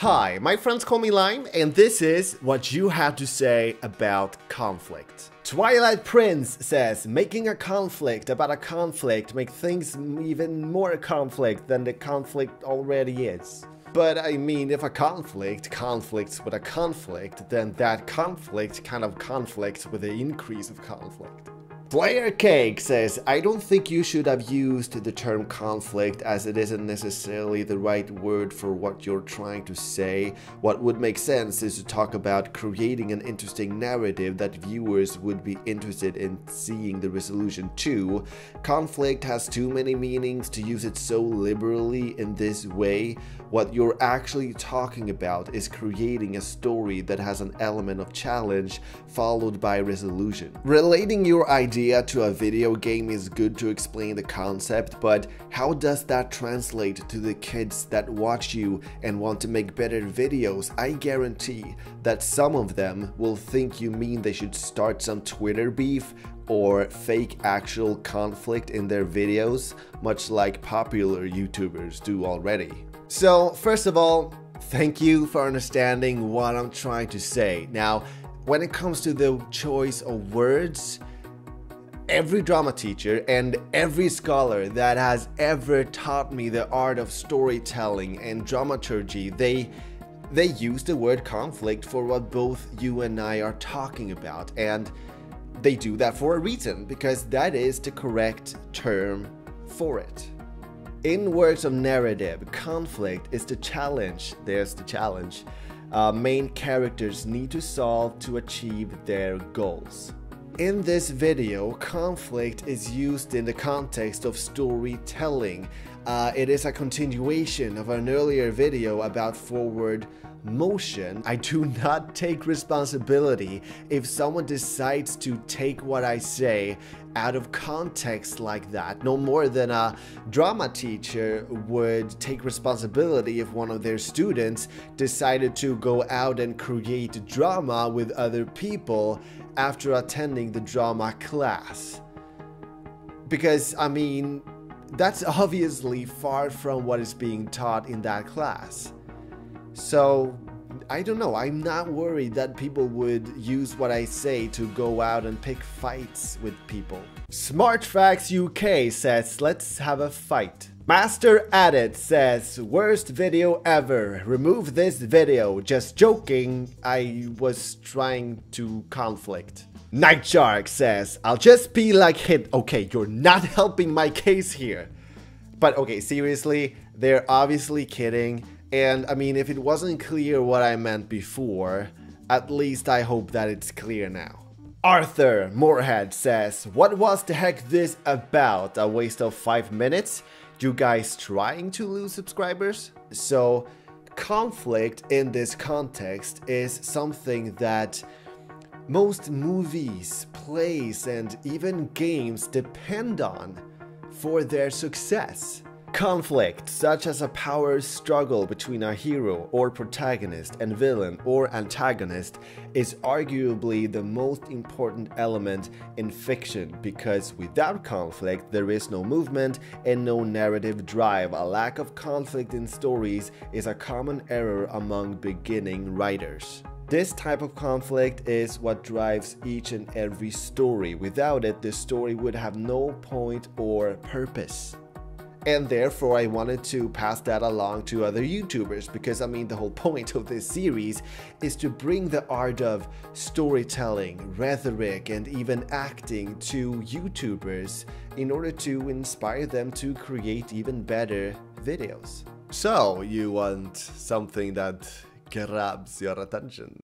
Hi, my friends call me Lime, and this is what you have to say about conflict. Twilight Prince says, making a conflict about a conflict makes things even more a conflict than the conflict already is. But I mean, if a conflict conflicts with a conflict, then that conflict kind of conflicts with the increase of conflict. Player Cake says, I don't think you should have used the term conflict as it isn't necessarily the right word for what you're trying to say. What would make sense is to talk about creating an interesting narrative that viewers would be interested in seeing the resolution to. Conflict has too many meanings to use it so liberally in this way. What you're actually talking about is creating a story that has an element of challenge followed by resolution. Relating your idea idea to a video game is good to explain the concept, but how does that translate to the kids that watch you and want to make better videos? I guarantee that some of them will think you mean they should start some Twitter beef or fake actual conflict in their videos, much like popular YouTubers do already. So, first of all, thank you for understanding what I'm trying to say. Now, when it comes to the choice of words, every drama teacher and every scholar that has ever taught me the art of storytelling and dramaturgy, they they use the word conflict for what both you and I are talking about and they do that for a reason because that is the correct term for it. In works of narrative, conflict is the challenge. There's the challenge. Uh, main characters need to solve to achieve their goals. In this video, conflict is used in the context of storytelling. Uh, it is a continuation of an earlier video about forward motion. I do not take responsibility if someone decides to take what I say out of context like that, no more than a drama teacher would take responsibility if one of their students decided to go out and create drama with other people after attending the drama class. Because, I mean, that's obviously far from what is being taught in that class. So, I don't know, I'm not worried that people would use what I say to go out and pick fights with people. Smart Facts UK says, let's have a fight. Master Added says, worst video ever. Remove this video. Just joking. I was trying to conflict. Night Shark says, I'll just be like hit. Okay, you're not helping my case here. But okay, seriously, they're obviously kidding. And I mean, if it wasn't clear what I meant before, at least I hope that it's clear now. Arthur Moorhead says, What was the heck this about? A waste of 5 minutes? You guys trying to lose subscribers? So, conflict in this context is something that most movies, plays, and even games depend on for their success. Conflict, such as a power struggle between a hero or protagonist and villain or antagonist, is arguably the most important element in fiction because without conflict, there is no movement and no narrative drive. A lack of conflict in stories is a common error among beginning writers. This type of conflict is what drives each and every story. Without it, the story would have no point or purpose and therefore I wanted to pass that along to other YouTubers because I mean the whole point of this series is to bring the art of storytelling, rhetoric and even acting to YouTubers in order to inspire them to create even better videos. So you want something that grabs your attention.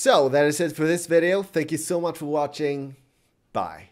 So that is it for this video. Thank you so much for watching. Bye.